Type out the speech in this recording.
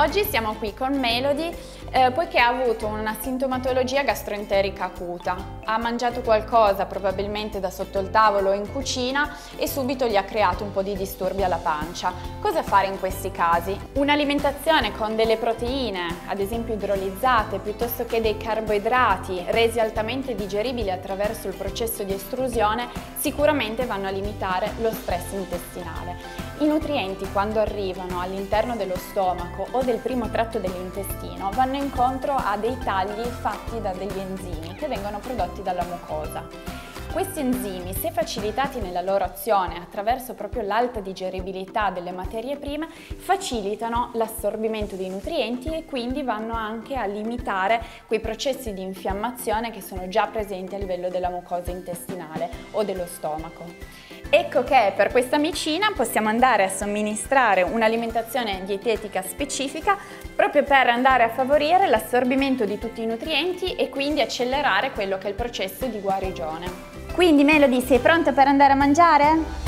Oggi siamo qui con Melody eh, poiché ha avuto una sintomatologia gastroenterica acuta. Ha mangiato qualcosa probabilmente da sotto il tavolo o in cucina e subito gli ha creato un po' di disturbi alla pancia. Cosa fare in questi casi? Un'alimentazione con delle proteine, ad esempio idrolizzate, piuttosto che dei carboidrati resi altamente digeribili attraverso il processo di estrusione, sicuramente vanno a limitare lo stress intestinale. I nutrienti quando arrivano all'interno dello stomaco o del primo tratto dell'intestino vanno incontro a dei tagli fatti da degli enzimi che vengono prodotti dalla mucosa. Questi enzimi, se facilitati nella loro azione attraverso proprio l'alta digeribilità delle materie prime, facilitano l'assorbimento dei nutrienti e quindi vanno anche a limitare quei processi di infiammazione che sono già presenti a livello della mucosa intestinale o dello stomaco. Ecco che per questa micina possiamo andare a somministrare un'alimentazione dietetica specifica proprio per andare a favorire l'assorbimento di tutti i nutrienti e quindi accelerare quello che è il processo di guarigione. Quindi Melody sei pronta per andare a mangiare?